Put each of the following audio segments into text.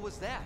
was that?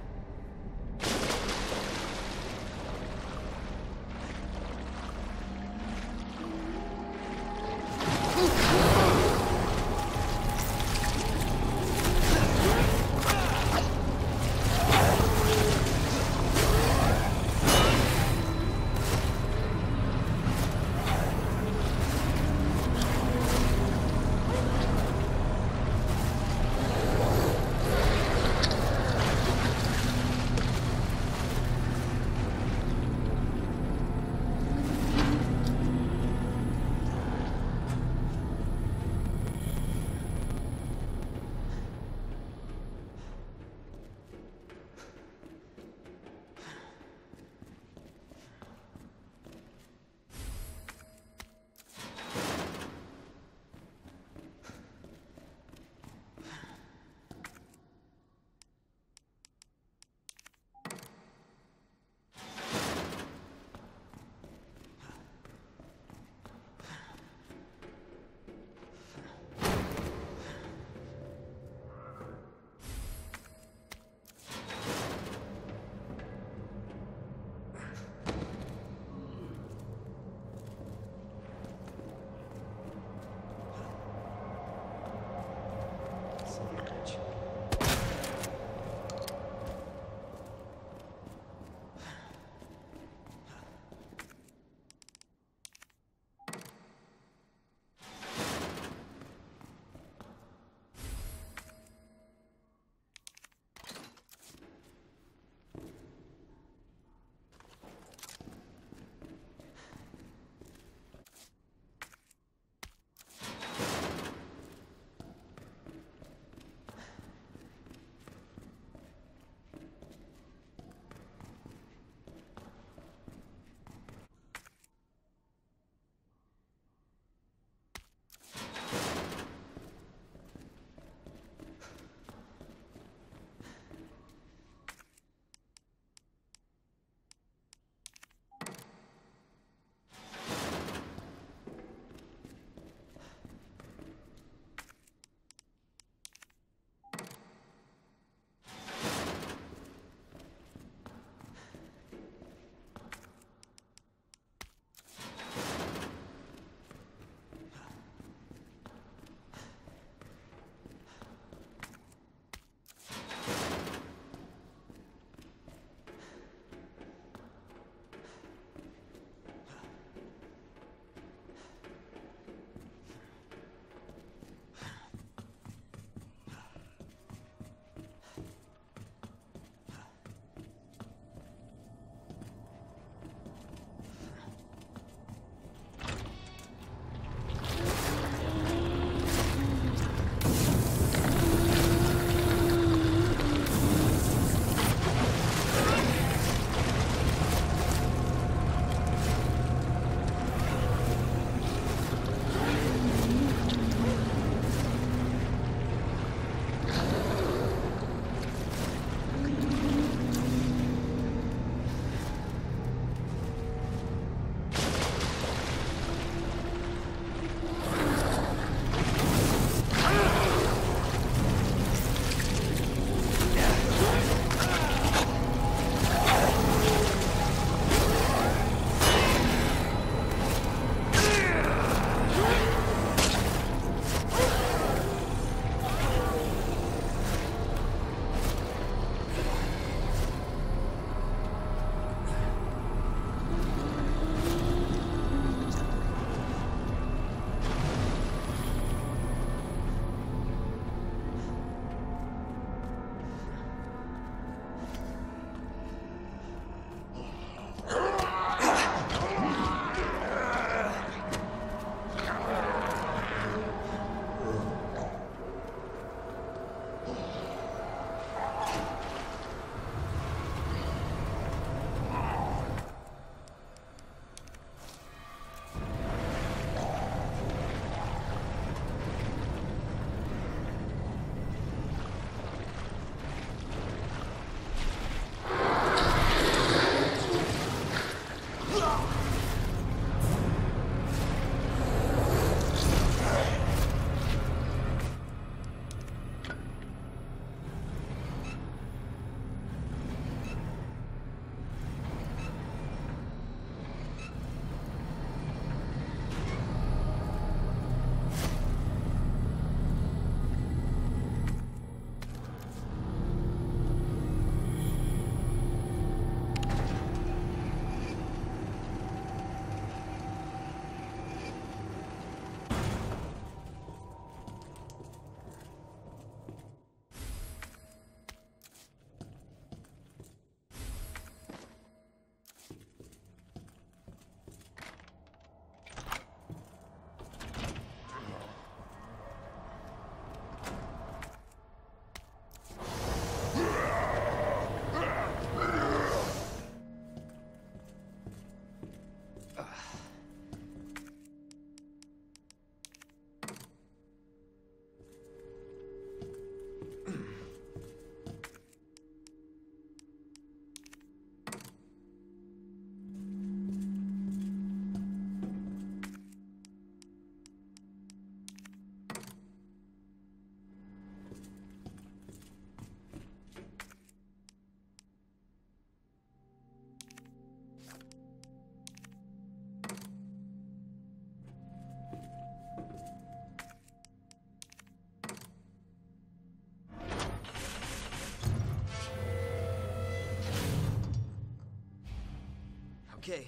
Okay,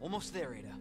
almost there, Ada.